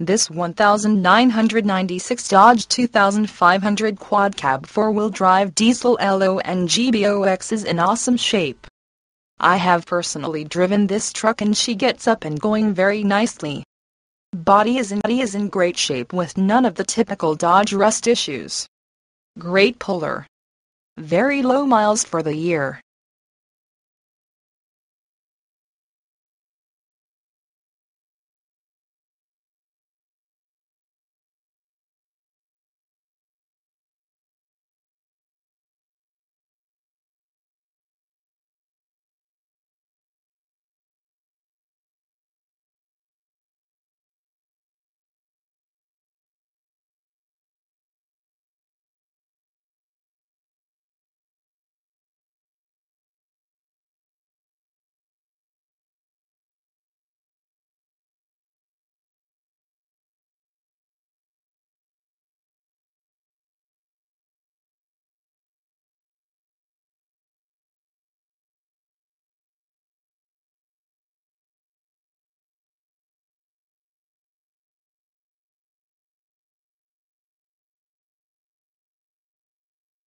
This 1996 Dodge 2500 Quad Cab 4-wheel drive diesel LONGBOX is in awesome shape. I have personally driven this truck and she gets up and going very nicely. Body is in, body is in great shape with none of the typical Dodge rust issues. Great puller. Very low miles for the year.